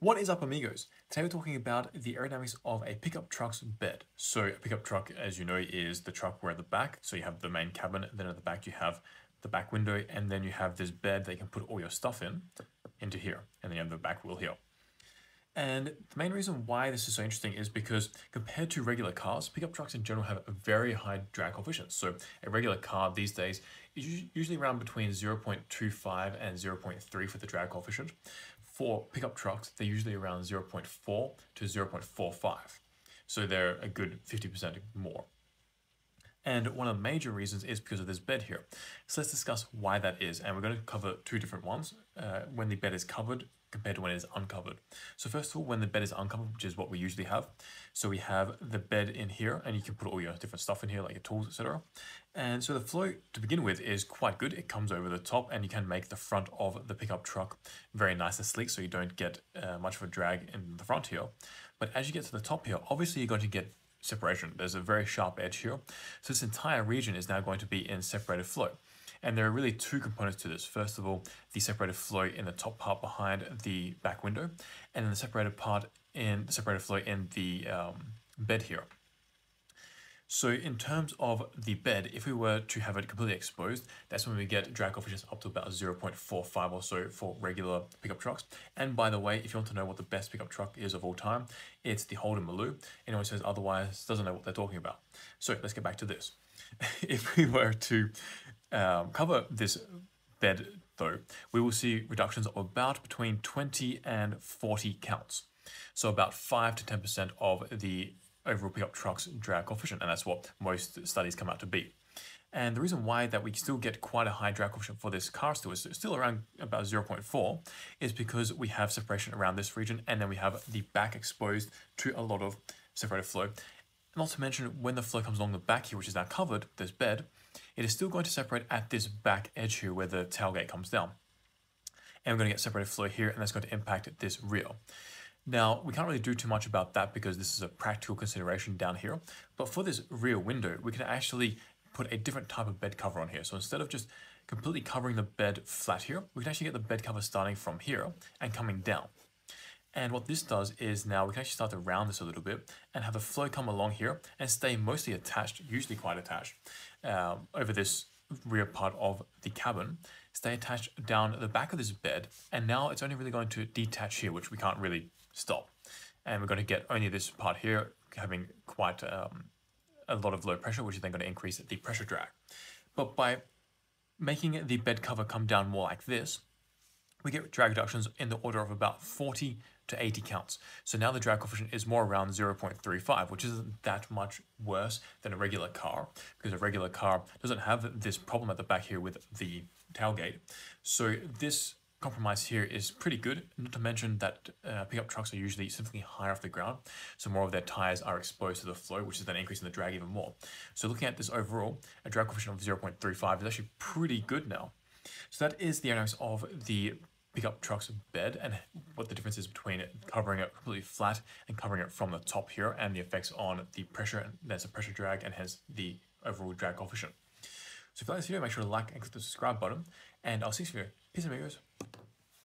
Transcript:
What is up amigos? Today we're talking about the aerodynamics of a pickup truck's bed. So a pickup truck, as you know, is the truck where at the back, so you have the main cabin, then at the back you have the back window, and then you have this bed that you can put all your stuff in, into here, and then you have the back wheel here. And the main reason why this is so interesting is because compared to regular cars, pickup trucks in general have a very high drag coefficient. So a regular car these days is usually around between 0.25 and 0.3 for the drag coefficient. For pickup trucks, they're usually around 0.4 to 0.45. So they're a good 50% more. And one of the major reasons is because of this bed here. So let's discuss why that is. And we're going to cover two different ones. Uh, when the bed is covered compared to when it is uncovered. So first of all, when the bed is uncovered, which is what we usually have. So we have the bed in here and you can put all your different stuff in here, like your tools, etc. And so the flow to begin with is quite good. It comes over the top and you can make the front of the pickup truck very nice and sleek so you don't get uh, much of a drag in the front here. But as you get to the top here, obviously you're going to get separation. There's a very sharp edge here. So this entire region is now going to be in separated flow. And there are really two components to this. First of all, the separated flow in the top part behind the back window, and then the separated part in the separated flow in the um, bed here. So in terms of the bed, if we were to have it completely exposed, that's when we get drag coefficients up to about 0.45 or so for regular pickup trucks. And by the way, if you want to know what the best pickup truck is of all time, it's the Holden Maloo. Anyone says otherwise doesn't know what they're talking about. So let's get back to this. if we were to um, cover this bed though, we will see reductions of about between 20 and 40 counts. So about 5 to 10% of the overall pickup truck's drag coefficient, and that's what most studies come out to be. And the reason why that we still get quite a high drag coefficient for this car still is still around about 0.4 is because we have separation around this region and then we have the back exposed to a lot of separated flow. And not to mention when the flow comes along the back here, which is now covered, this bed, it is still going to separate at this back edge here where the tailgate comes down. And we're going to get separated flow here, and that's going to impact this rear. Now, we can't really do too much about that because this is a practical consideration down here. But for this rear window, we can actually put a different type of bed cover on here. So instead of just completely covering the bed flat here, we can actually get the bed cover starting from here and coming down. And what this does is now we can actually start to round this a little bit and have the flow come along here and stay mostly attached, usually quite attached, um, over this rear part of the cabin, stay attached down the back of this bed. And now it's only really going to detach here, which we can't really stop. And we're going to get only this part here having quite um, a lot of low pressure, which is then going to increase the pressure drag. But by making the bed cover come down more like this, we get drag reductions in the order of about 40 to 80 counts. So now the drag coefficient is more around 0.35, which isn't that much worse than a regular car, because a regular car doesn't have this problem at the back here with the tailgate. So this compromise here is pretty good, not to mention that uh, pickup trucks are usually significantly higher off the ground, so more of their tires are exposed to the flow, which is then increasing the drag even more. So looking at this overall, a drag coefficient of 0.35 is actually pretty good now. So that is the aerodynamics of the pickup truck's bed and what the difference is between covering it completely flat and covering it from the top here and the effects on the pressure and there's a pressure drag and hence the overall drag coefficient. So if you like this video, make sure to like and click the subscribe button and I'll see you soon. Peace and amigos.